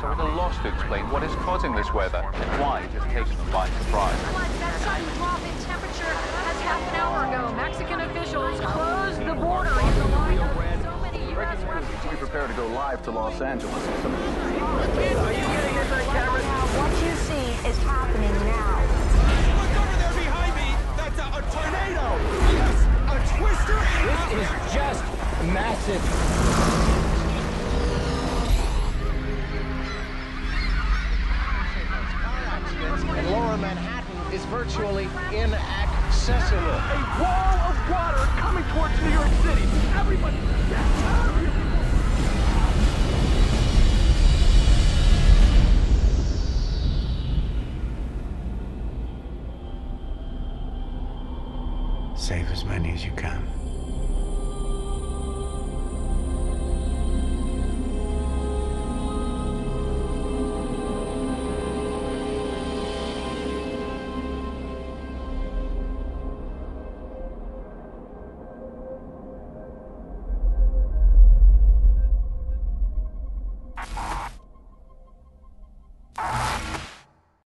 to explain what is causing this weather and why it has taken them by surprise. That sudden drop in temperature has half an hour ago. Mexican officials closed the border in the light of so many U.S. We prepare to go live to Los Angeles. What you see is happening now. Look over there behind me! That's a, a tornado! Yes! A twister! This is just massive. Manhattan is virtually inaccessible. A wall of water coming towards New York City! Everybody, get out of here! Save as many as you can.